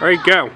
All right, go.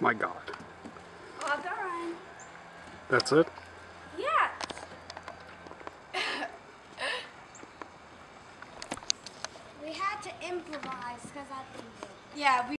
My God. All done. That's it? Yeah. we had to improvise because I think. Yeah, we.